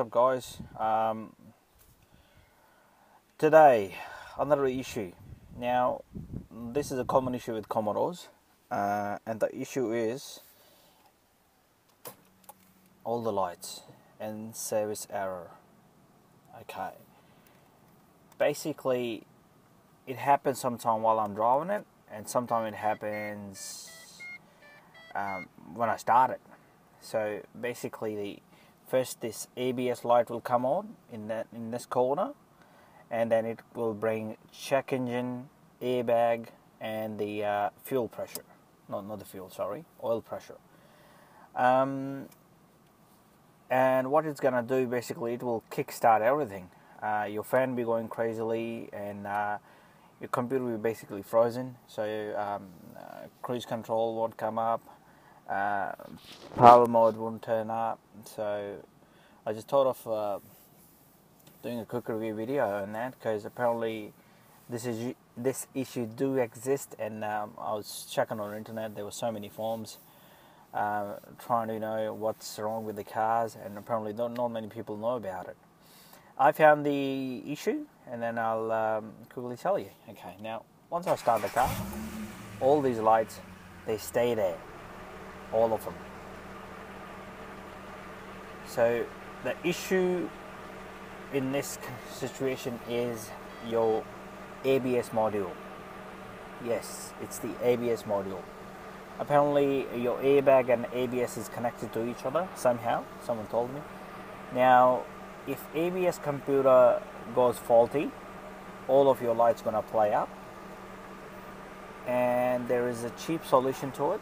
up guys um, today another issue. Now this is a common issue with commodores uh, and the issue is all the lights and service error. Okay. Basically it happens sometime while I'm driving it and sometimes it happens um, when I start it. So basically the first this ABS light will come on in that in this corner and then it will bring check engine airbag and the uh, fuel pressure. Not not the fuel sorry oil pressure. Um, and what it's gonna do basically it will kickstart everything. Uh, your fan be going crazily and uh, your computer will be basically frozen. So um, uh, cruise control won't come up uh, power mode won't turn up. So I just thought of uh, doing a quick review video on that because apparently this is this issue do exist, and um, I was checking on the internet. There were so many forums uh, trying to know what's wrong with the cars, and apparently not, not many people know about it. I found the issue, and then I'll um, quickly tell you. Okay, now once I start the car, all these lights they stay there all of them. So the issue in this situation is your ABS module. Yes, it's the ABS module. Apparently, your airbag and ABS is connected to each other somehow. Someone told me. Now, if ABS computer goes faulty, all of your lights gonna play up. And there is a cheap solution to it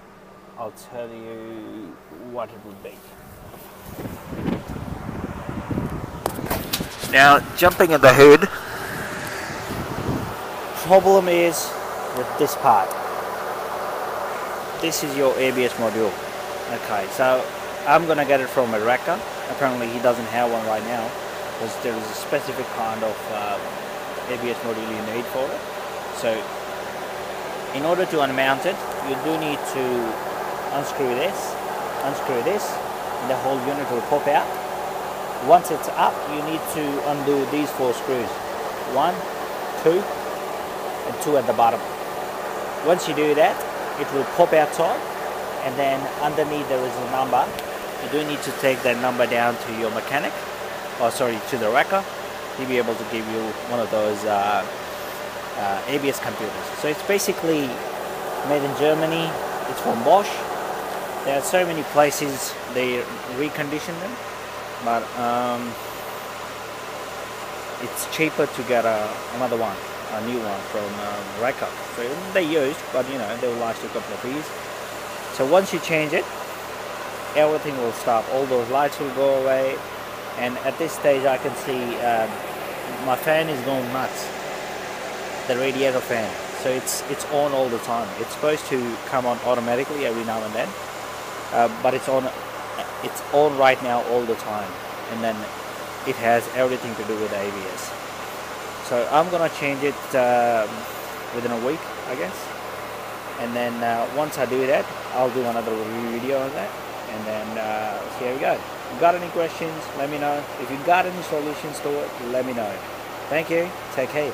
I'll tell you what it would be. Now, jumping in the hood, problem is with this part. This is your ABS module. Okay, so I'm gonna get it from a wrecker. Apparently he doesn't have one right now because there is a specific kind of uh, ABS module you need for it. So in order to unmount it, you do need to unscrew this, unscrew this, and the whole unit will pop out. Once it's up, you need to undo these four screws. One, two, and two at the bottom. Once you do that, it will pop outside, and then underneath there is a number. You do need to take that number down to your mechanic, or sorry, to the wrecker. He'll be able to give you one of those uh, uh, ABS computers. So it's basically made in Germany. It's from Bosch there are so many places they recondition them but um, it's cheaper to get a, another one a new one from um, Reka so they used but you know they will last a couple of years. So once you change it everything will stop. All those lights will go away. And at this stage I can see um, my fan is going nuts. The radiator fan. So it's it's on all the time. It's supposed to come on automatically every now and then uh, but it's on it's on right now all the time. And then it has everything to do with ABS so I'm gonna change it um, within a week I guess. And then uh, once I do that I'll do another review video on that. And then uh, here we go. Got any questions? Let me know. If you got any solutions to it let me know. Thank you. Take care